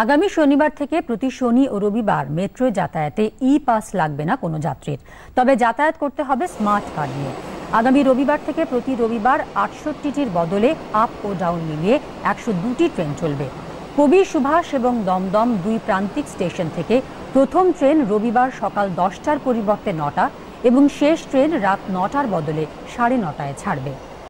আগামী শনিবার থেকে প্রতি শনি ও রবিবার মেট্রো যাতায়াতে ই পাস লাগবে না কোনো যাত্রীর। তবে যাতায়াত করতে হবে স্মার্ট কার্ড নিয়ে। আগামী রবিবার থেকে প্রতি রবিবার আটষট্টিটির বদলে আপ ও ডাউন মিলিয়ে একশো দুটি ট্রেন চলবে। কবি সুভাষ এবং দমদম দুই প্রান্তিক স্টেশন থেকে প্রথম ট্রেন রবিবার সকাল দশটার পরিবর্তে নটা এবং শেষ ট্রেন রাত নটার বদলে সাড়ে নটায় ছাড়বে।